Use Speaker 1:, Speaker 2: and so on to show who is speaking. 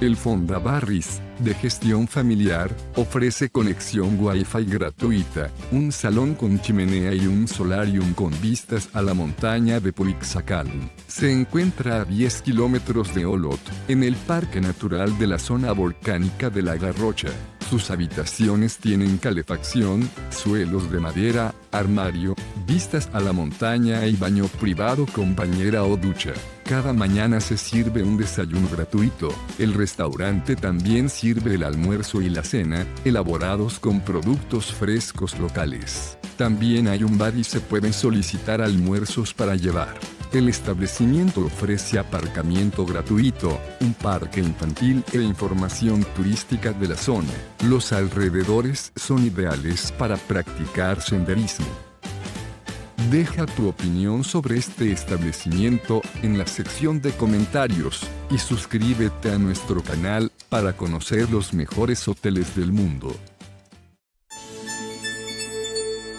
Speaker 1: El Fonda Barris, de gestión familiar, ofrece conexión Wi-Fi gratuita, un salón con chimenea y un solarium con vistas a la montaña de Puixacalm. Se encuentra a 10 kilómetros de Olot, en el Parque Natural de la zona volcánica de la Garrocha. Sus habitaciones tienen calefacción, suelos de madera, armario, vistas a la montaña y baño privado con bañera o ducha. Cada mañana se sirve un desayuno gratuito. El restaurante también sirve el almuerzo y la cena, elaborados con productos frescos locales. También hay un bar y se pueden solicitar almuerzos para llevar. El establecimiento ofrece aparcamiento gratuito, un parque infantil e información turística de la zona. Los alrededores son ideales para practicar senderismo. Deja tu opinión sobre este establecimiento en la sección de comentarios y suscríbete a nuestro canal para conocer los mejores hoteles del mundo.